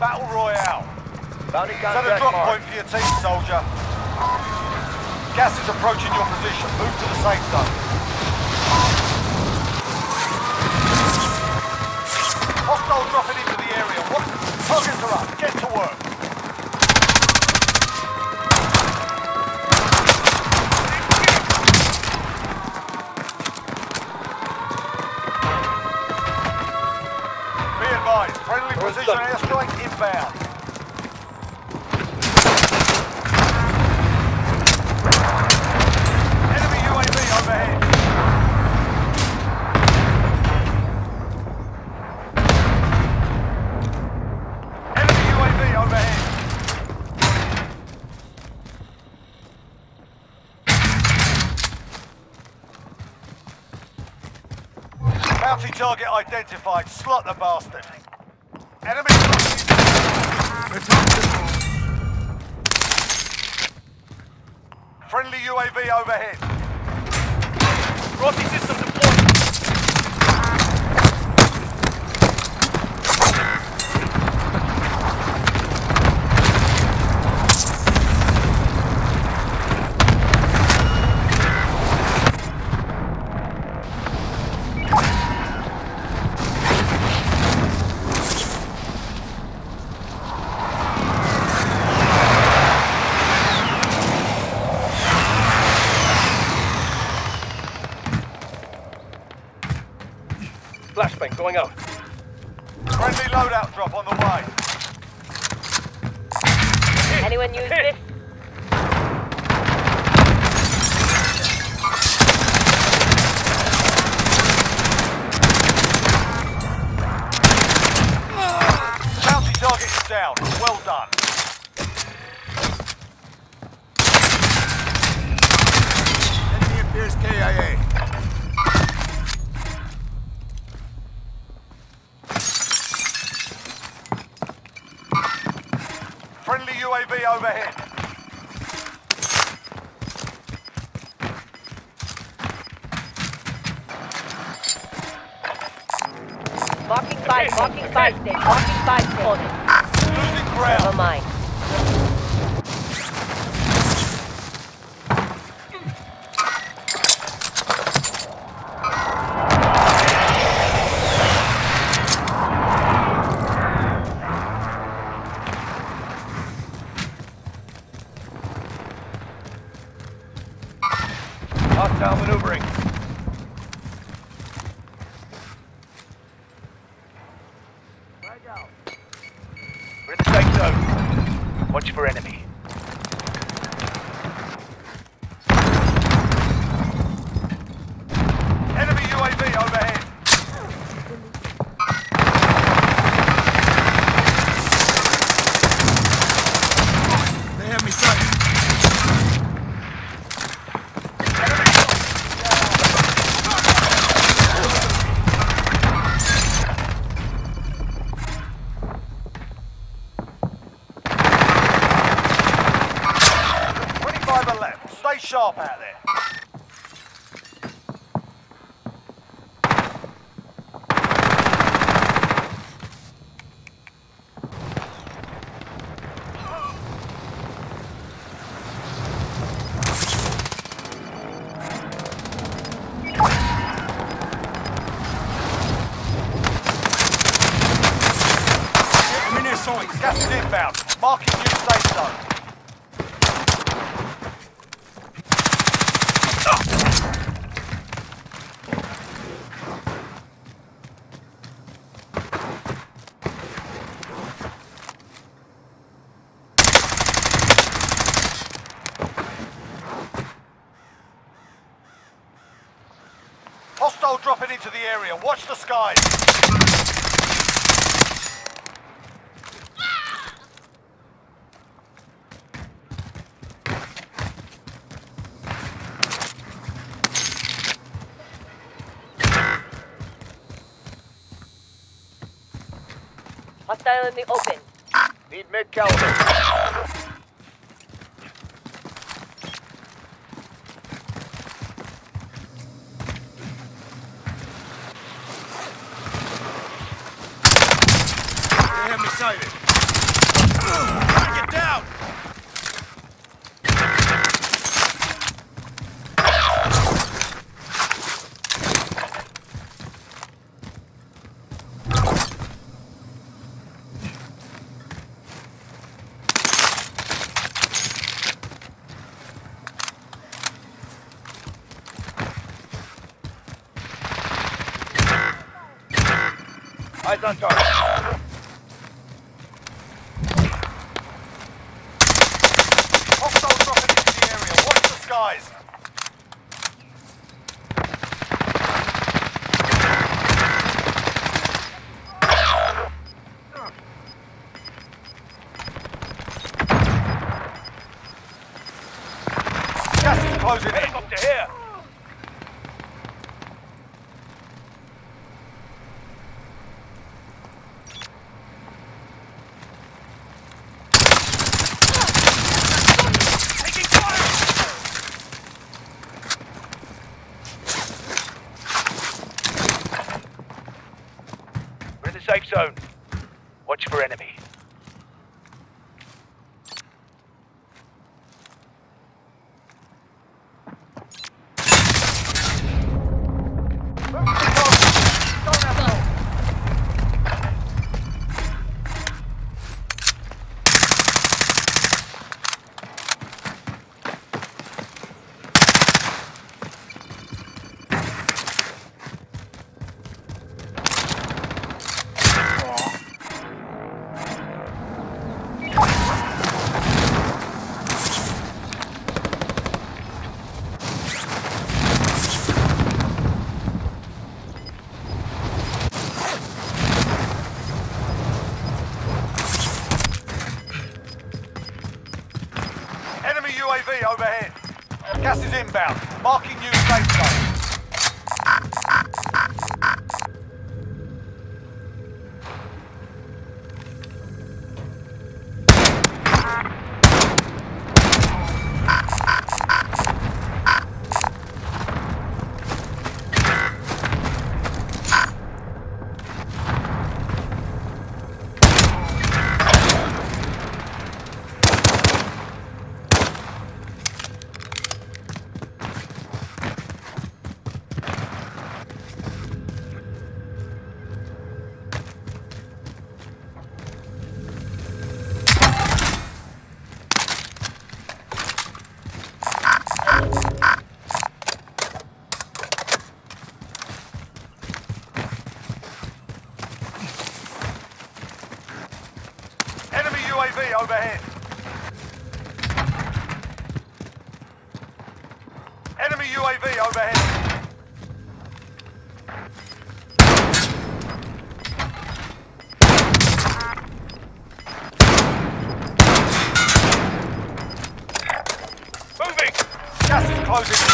Bounty Set a drop marked. point for your team, soldier. Gas is approaching your position. Move to the safe zone. Hostile dropping into the area. What? Targets are up. Get to work. Precision airstrike inbound. Enemy UAV overhead. Enemy UAV overhead. Bounty target identified. Slot the bastard. Enemy. Friendly UAV overhead. Rossi system Flashbang going out. Friendly loadout drop on the way. Anyone use Hit. this? Ah. Bounty target is down. Well done. UAV overhead. Marking five, marking five station, marking five. Losing Never mind. Hostile maneuvering. We're in the safe zone. Watch for enemy. Enemy UAV overhead. They have me sighted. Twenty-five are left. Stay sharp out there. I'm in their sights. Gas is inbound. Marking new safe zone. Hostile dropping into the area. Watch the skies. Hostile in the open. Need mid sighted. Get down! Eyes on target. Hostiles dropping into the area. Watch the skies. Closing in. Helicopter here. Taking fire! We're in the safe zone. Watch for enemy. UAV overhead. Enemy UAV overhead. Moving! Gas is closing in.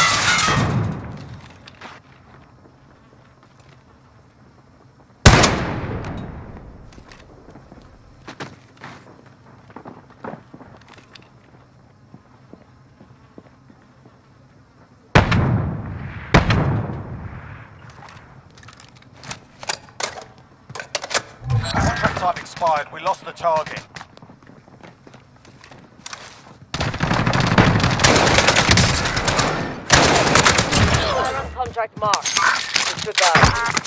Contract time expired. We lost the target. Contract marked. Disregard.